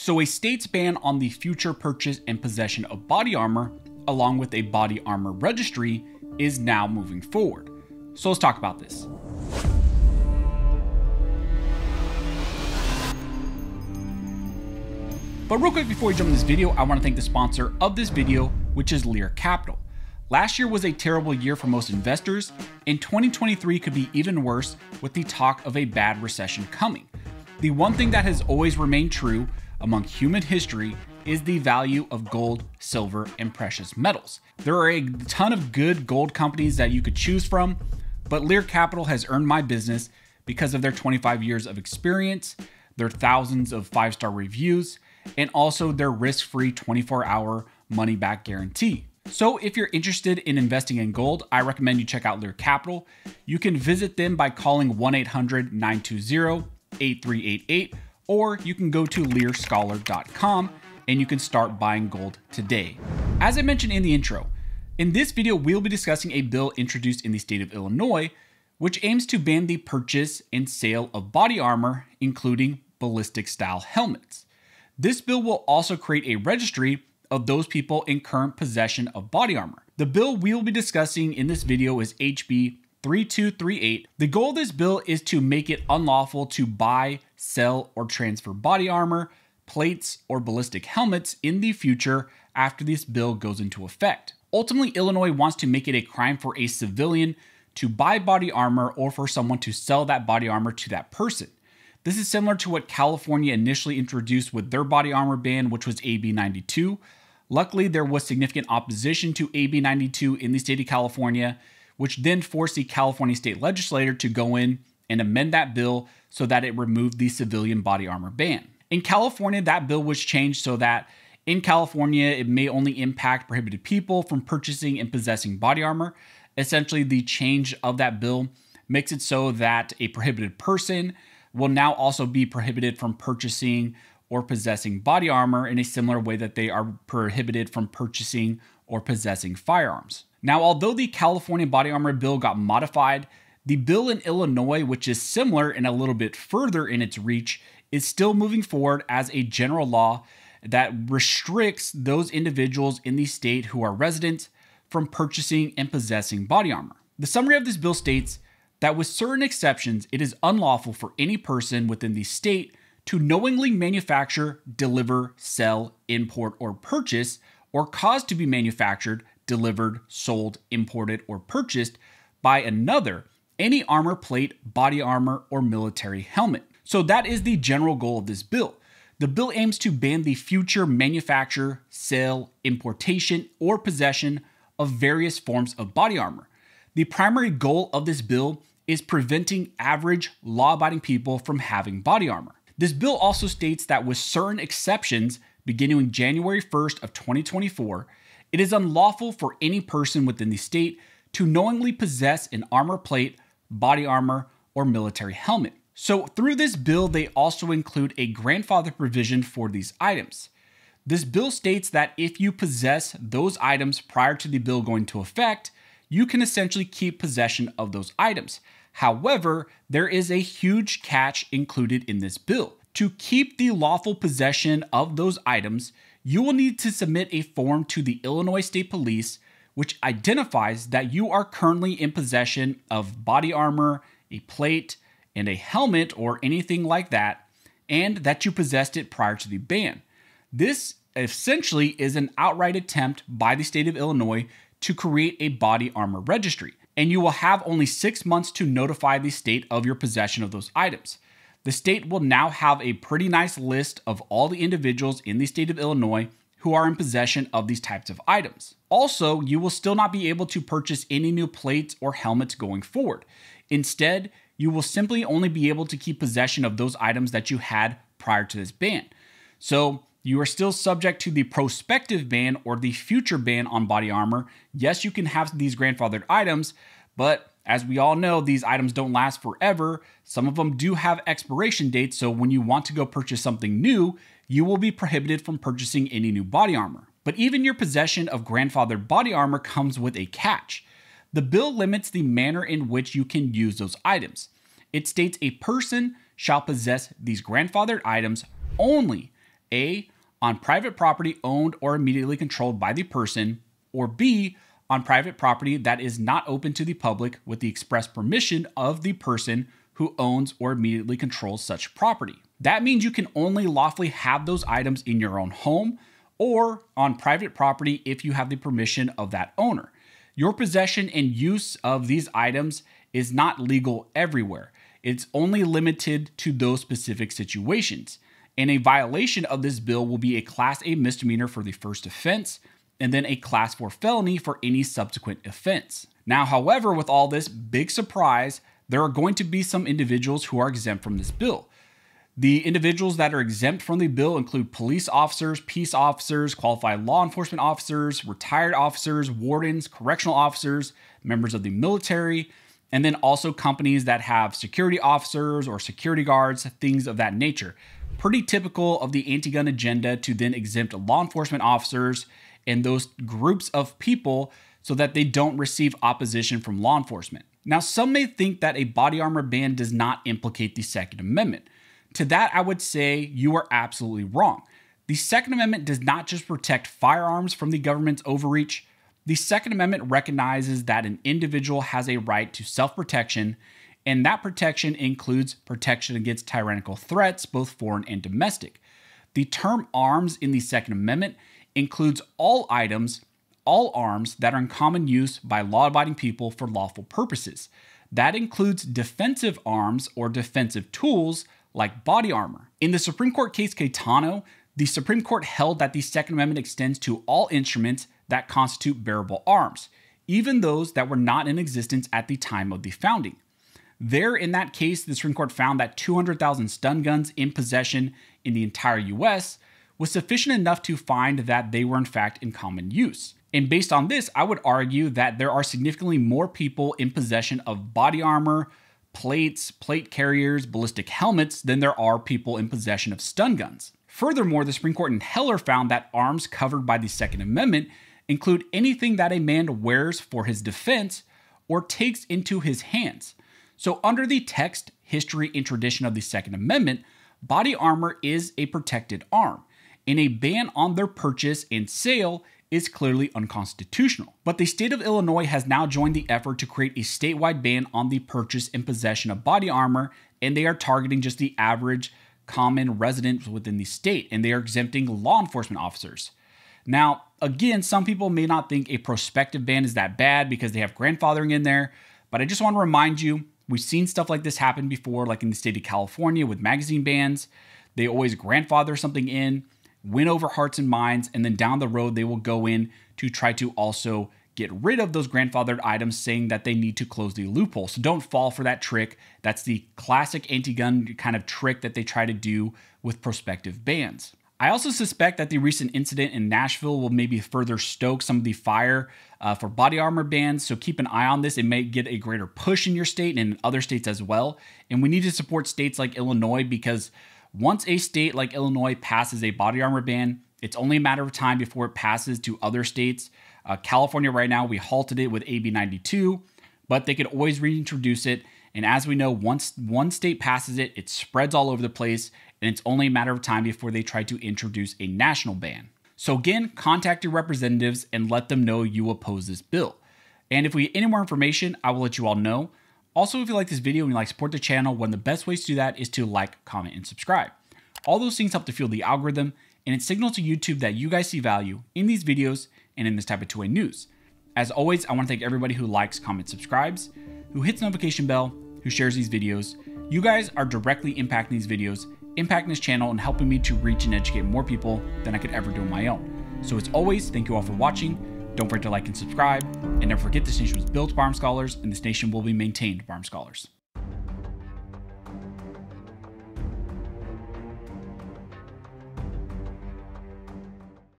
So, a state's ban on the future purchase and possession of body armor, along with a body armor registry, is now moving forward. So, let's talk about this. But real quick before we jump in this video, I want to thank the sponsor of this video, which is Lear Capital. Last year was a terrible year for most investors, and 2023 could be even worse with the talk of a bad recession coming. The one thing that has always remained true among human history is the value of gold, silver, and precious metals. There are a ton of good gold companies that you could choose from, but Lear Capital has earned my business because of their 25 years of experience, their thousands of five star reviews, and also their risk free 24 hour money back guarantee. So, if you're interested in investing in gold, I recommend you check out Lear Capital. You can visit them by calling 1 800 920 8388, or you can go to learscholar.com and you can start buying gold today. As I mentioned in the intro, in this video, we'll be discussing a bill introduced in the state of Illinois, which aims to ban the purchase and sale of body armor, including ballistic style helmets. This bill will also create a registry of those people in current possession of body armor. The bill we will be discussing in this video is HB 3238. The goal of this bill is to make it unlawful to buy, sell, or transfer body armor, plates, or ballistic helmets in the future after this bill goes into effect. Ultimately, Illinois wants to make it a crime for a civilian to buy body armor or for someone to sell that body armor to that person. This is similar to what California initially introduced with their body armor ban, which was AB 92. Luckily, there was significant opposition to AB 92 in the state of California, which then forced the California state legislature to go in and amend that bill so that it removed the civilian body armor ban. In California, that bill was changed so that in California, it may only impact prohibited people from purchasing and possessing body armor. Essentially, the change of that bill makes it so that a prohibited person will now also be prohibited from purchasing or possessing body armor in a similar way that they are prohibited from purchasing or possessing firearms. Now, although the California body armor bill got modified, the bill in Illinois, which is similar and a little bit further in its reach, is still moving forward as a general law that restricts those individuals in the state who are residents from purchasing and possessing body armor. The summary of this bill states that with certain exceptions, it is unlawful for any person within the state to knowingly manufacture, deliver, sell, import, or purchase, or cause to be manufactured, delivered, sold, imported, or purchased by another any armor plate, body armor, or military helmet. So that is the general goal of this bill. The bill aims to ban the future manufacture, sale, importation, or possession of various forms of body armor. The primary goal of this bill is preventing average law abiding people from having body armor. This bill also states that with certain exceptions beginning January 1st of 2024, it is unlawful for any person within the state to knowingly possess an armor plate, body armor, or military helmet. So, through this bill, they also include a grandfather provision for these items. This bill states that if you possess those items prior to the bill going to effect, you can essentially keep possession of those items. However, there is a huge catch included in this bill. To keep the lawful possession of those items, you will need to submit a form to the Illinois State Police which identifies that you are currently in possession of body armor, a plate, and a helmet or anything like that, and that you possessed it prior to the ban. This essentially is an outright attempt by the state of Illinois to create a body armor registry and you will have only six months to notify the state of your possession of those items. The state will now have a pretty nice list of all the individuals in the state of Illinois who are in possession of these types of items. Also, you will still not be able to purchase any new plates or helmets going forward. Instead, you will simply only be able to keep possession of those items that you had prior to this ban. So, you are still subject to the prospective ban or the future ban on body armor. Yes, you can have these grandfathered items, but as we all know, these items don't last forever. Some of them do have expiration dates, so when you want to go purchase something new, you will be prohibited from purchasing any new body armor. But even your possession of grandfathered body armor comes with a catch. The bill limits the manner in which you can use those items. It states a person shall possess these grandfathered items only A, on private property owned or immediately controlled by the person, or B, on private property that is not open to the public with the express permission of the person who owns or immediately controls such property. That means you can only lawfully have those items in your own home or on private property if you have the permission of that owner. Your possession and use of these items is not legal everywhere. It's only limited to those specific situations. And a violation of this bill will be a Class A misdemeanor for the first offense and then a Class 4 felony for any subsequent offense. Now, however, with all this big surprise, there are going to be some individuals who are exempt from this bill. The individuals that are exempt from the bill include police officers, peace officers, qualified law enforcement officers, retired officers, wardens, correctional officers, members of the military, and then also companies that have security officers or security guards, things of that nature. Pretty typical of the anti gun agenda to then exempt law enforcement officers and those groups of people so that they don't receive opposition from law enforcement. Now, some may think that a body armor ban does not implicate the Second Amendment. To that, I would say you are absolutely wrong. The Second Amendment does not just protect firearms from the government's overreach. The Second Amendment recognizes that an individual has a right to self protection, and that protection includes protection against tyrannical threats, both foreign and domestic. The term arms in the Second Amendment includes all items, all arms that are in common use by law abiding people for lawful purposes. That includes defensive arms or defensive tools like body armor. In the Supreme Court case Caetano, the Supreme Court held that the Second Amendment extends to all instruments that constitute bearable arms, even those that were not in existence at the time of the founding. There, in that case, the Supreme Court found that 200,000 stun guns in possession in the entire US was sufficient enough to find that they were in fact in common use. And based on this, I would argue that there are significantly more people in possession of body armor, plates, plate carriers, ballistic helmets than there are people in possession of stun guns. Furthermore, the Supreme Court in Heller found that arms covered by the Second Amendment include anything that a man wears for his defense or takes into his hands. So, under the text, history, and tradition of the Second Amendment, body armor is a protected arm, and a ban on their purchase and sale is clearly unconstitutional. But the state of Illinois has now joined the effort to create a statewide ban on the purchase and possession of body armor, and they are targeting just the average common resident within the state, and they are exempting law enforcement officers. Now, again, some people may not think a prospective ban is that bad because they have grandfathering in there, but I just want to remind you we've seen stuff like this happen before, like in the state of California with magazine bans. They always grandfather something in win over hearts and minds, and then down the road, they will go in to try to also get rid of those grandfathered items, saying that they need to close the loophole. So don't fall for that trick. That's the classic anti gun kind of trick that they try to do with prospective bans. I also suspect that the recent incident in Nashville will maybe further stoke some of the fire uh, for body armor bans. So keep an eye on this. It may get a greater push in your state and in other states as well. And we need to support states like Illinois because once a state like Illinois passes a body armor ban, it's only a matter of time before it passes to other states. Uh, California, right now, we halted it with AB 92, but they could always reintroduce it. And as we know, once one state passes it, it spreads all over the place, and it's only a matter of time before they try to introduce a national ban. So, again, contact your representatives and let them know you oppose this bill. And if we get any more information, I will let you all know. Also, if you like this video and you like support the channel, one of the best ways to do that is to like, comment, and subscribe. All those things help to fuel the algorithm, and it signals to YouTube that you guys see value in these videos and in this type of 2A news. As always, I want to thank everybody who likes, comments, subscribes, who hits the notification bell, who shares these videos. You guys are directly impacting these videos, impacting this channel, and helping me to reach and educate more people than I could ever do on my own. So as always, thank you all for watching. Don't forget to like and subscribe. And never forget this nation was built by armed scholars, and this nation will be maintained by armed scholars.